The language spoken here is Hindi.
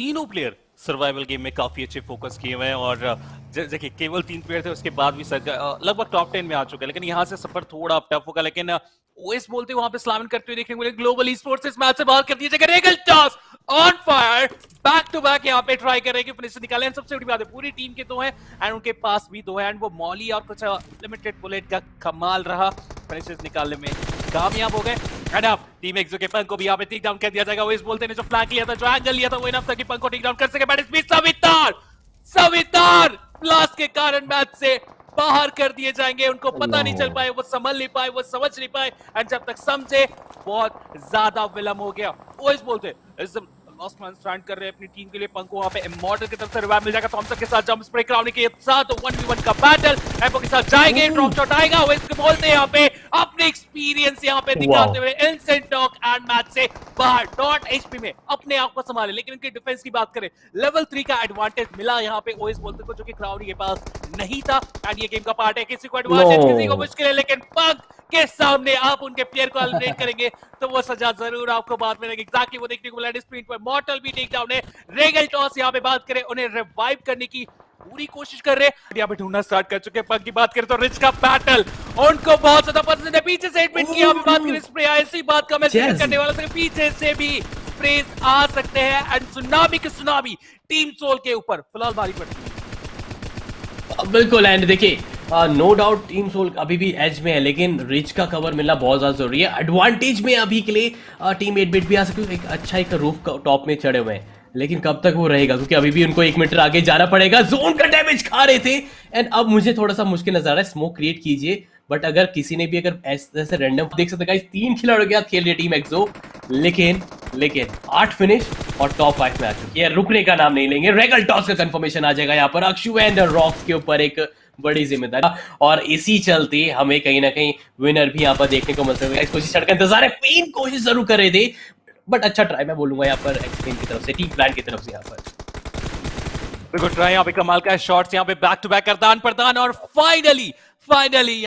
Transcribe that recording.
तीनों प्लेयर सर्वाइवल गेम में काफ़ी अच्छे फोकस किए हुए हैं और देखिए, केवल तीन प्लेयर थे, उसके बाद भी लगभग टॉप टेन में आ चुके हैं, लेकिन यहाँ से सफ़र थोड़ा टफ होगा, लेकिन ओएस बोलते वहाँ पे स्लामिन करते हुए देखने को मिले ग्लोबल स्पोर्ट्स इस मैच से बाहर कर दिया जाएगा regal toss on fire back to back यहाँ पे ट्राई कर रहे हैं फिनिश निकाले सबसे बड़ी बात है, पूरी टीम के दो हैं एंड उनके पास भी दो है एंड वो मॉली और कुछ लिमिटेड बुलेट का कमाल रहा निकालने में कामयाब हो गए। एंड टीम एक्सो के पंक को भी यहाँ पे टेक डाउन कर दिया जाएगा। वो इस बोलते ने जो फ्लैंक लिया था जो एंगल लिया था वो इनफ था कि पंक को टेक डाउन कर सके। बट इसमें सवितार सवितार ब्लास्ट के कारण मैच से बाहर कर दिए जाएँगे। उनको पता नहीं चल पाए वो समझ नहीं पाए वो समझ नहीं पाए। एंड जब तक समझे बहुत ज़्यादा विलंब हो गया। वो इस बोलते लास्ट मैन स्टैंड कर रहे हैं अपनी टीम के लिए। पंको वहाँ पे इमॉर्टल की तरफ़ से रिवाइव मिल जाएगा। थॉमसन के साथ जंप स्प्रे कराने के साथ 1v1 का बैटल एम्पो के साथ जाएँगे। ड्रॉप शॉट आएगा। वो इसको बोलते हैं यहाँ पे अपने एक्सपीरियंस यहाँ पे दिखाते हुए इंसेंट डॉक एंड मैच से बाहर। डॉट एचपी में अपने आप को संभाले। लेकिन इनके डिफेंस की बात करें लेवल 3 का एडवांटेज मिला यहाँ पे ओएस बोलते को जो कि क्राउडी के पास नहीं था। एंड ये गेम का पार्ट है। किसी को एडवांटेज किसी को मुश्किल है लेकिन पग के सामने आप उनके प्लेयर को एलिमिनेट करेंगे तो वो सजा ज़रूर आपको बाद में लगेगी। एग्जैक्टली वो देखने को मिला स्प्रिंट पर मॉर्टल भी टेक डाउन है। रेगल टॉस यहाँ पे बात करें उन्हें रिवाइव करने की पूरी कोशिश कर रहे हैं। यहाँ पे ढूंढना स्टार्ट कर चुके पग की बात करें तो रिच का बैटल उनको बहुत ज़्यादा पसंद है। पीछे से एडमिट किया बात करें स्प्रे ऐसी बात का मैं करने वाला था पीछे से भी स्प्रेज आ सकते हैं। एंड सुनामी की सुनामी टीम सोल के ऊपर। फ़िलहाल भारी पड़ती है। बिल्कुल एंड देखिए नो डाउट टीम सोल अभी भी एज में है, लेकिन रिच का कवर मिलना बहुत ज़्यादा ज़रूरी है। एडवांटेज में अभी के लिए टीम एट बिट भी आ सकती है। एक अच्छा एक रूफ टॉप में चढ़े हुए हैं। लेकिन कब तक वो रहेगा? क्योंकि अभी भी उनको एक मीटर आगे जाना पड़ेगा। जोन का डैमेज खा रहे थे। एंड अब मुझे थोड़ा सा मुश्किल नज़र आ रहा है। स्मोक क्रिएट कीजिए। बट अगर किसी ने भी अगर ऐसे रैंडम देख सकते हैं तीन खिलाड़ियों के साथ खेल रही टीम एक्सो लेकिन लेकिन, आठ फिनिश और टॉप फाइव में आ चुकी है। रुकने का नाम नहीं लेंगे। रेगल टॉस का कंफर्मेशन आ जाएगा यहाँ पर। अक्षु एंड रॉक्स के ऊपर एक बड़ी ज़िम्मेदारी। और इसी चलते हमें कहीं ना कहीं विनर भी यहाँ पर देखने को मिल सकता है कोशिश का इंतज़ार है। पेन कोशिश ज़रूर कर रहे थे बट अच्छा ट्राई मैं बोलूँगा यहाँ पर एक्सप्लेन की तरफ़ से टीम प्लान की तरफ़ से यहाँ पर। बिल्कुल ट्राई यहाँ पे कमाल का शॉट्स यहाँ पे बैक टू बैक करदान प्रदान और फाइनली फाइनली